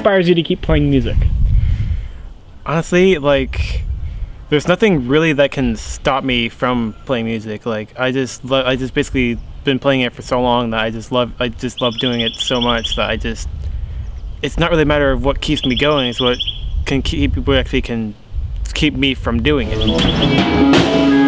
inspires you to keep playing music? Honestly, like there's nothing really that can stop me from playing music. Like I just I just basically been playing it for so long that I just love I just love doing it so much that I just it's not really a matter of what keeps me going, it's what can keep what actually can keep me from doing it.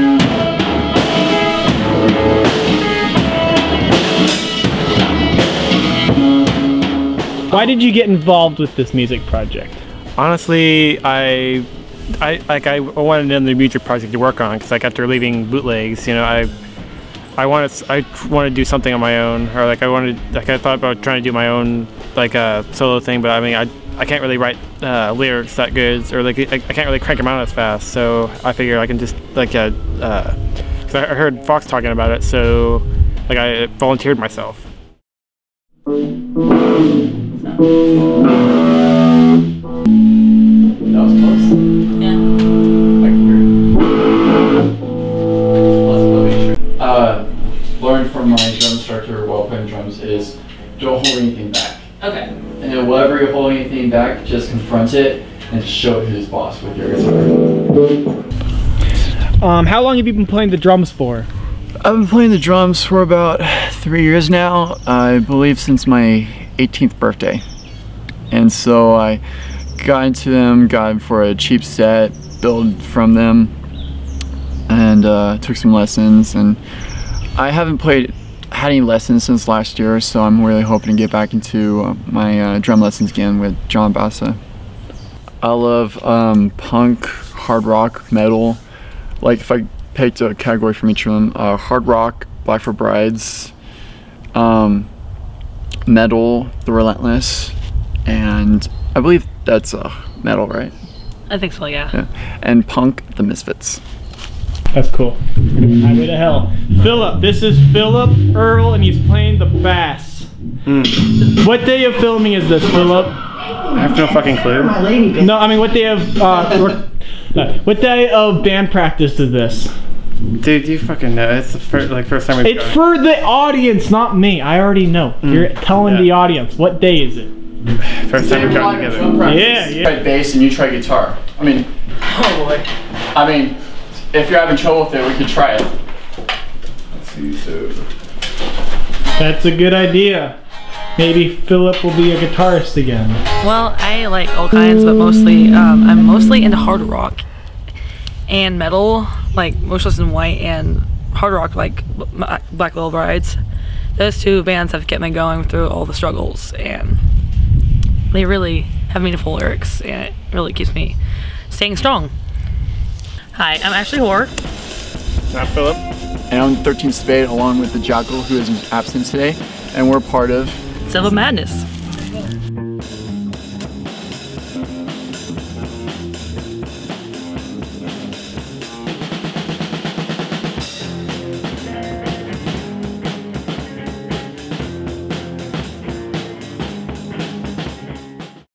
Why did you get involved with this music project? Honestly, I, I like I wanted another music project to work on because like after leaving bootlegs, you know, I, I wanted I wanted to do something on my own, or like I wanted like I thought about trying to do my own like a uh, solo thing, but I mean I I can't really write uh, lyrics that good, or like I, I, can't really crank them out as fast. So I figure I can just like uh, uh, I heard Fox talking about it, so like I volunteered myself. That was close. Yeah. I can hear Uh, learned from my drum instructor while playing drums is don't hold anything back. Okay. And then whatever you're holding anything back, just confront it and show it who's boss with your guitar. Um, how long have you been playing the drums for? I've been playing the drums for about three years now. I believe since my 18th birthday. And so I got into them, got them for a cheap set, built from them, and uh, took some lessons. And I haven't played, had any lessons since last year, so I'm really hoping to get back into uh, my uh, drum lessons again with John Bassa. I love um, punk, hard rock, metal. Like if I picked a category from each of them, uh, hard rock, Black Veil Brides, um, metal, The Relentless, and I believe that's uh, metal, right? I think so, yeah. yeah. And punk, The Misfits. That's cool. Highway to Hell. Philip, this is Philip Earl, and he's playing the bass. Mm. What day of filming is this, Philip? I have no fucking clue. No, I mean, what day of uh, what day of band practice is this? Dude, you fucking know. It's the first, like first time we've It's for the audience, not me. I already know. Mm. You're telling yeah. the audience. What day is it? First time we've gotten together. Yeah, yeah. Try bass and you try guitar. I mean, oh boy. I mean, if you're having trouble with it, we could try it. Let's see, so. That's a good idea. Maybe Philip will be a guitarist again. Well, I like all kinds, but mostly, um, I'm mostly into hard rock and metal, like Motionless in White and hard rock, like Black Little Brides. Those two bands have kept me going through all the struggles, and they really have meaningful lyrics, and it really keeps me staying strong. Hi, I'm Ashley Hoare. I'm Philip. And I'm 13 Spade, along with the Jackal, who is absent today, and we're part of Civil Madness.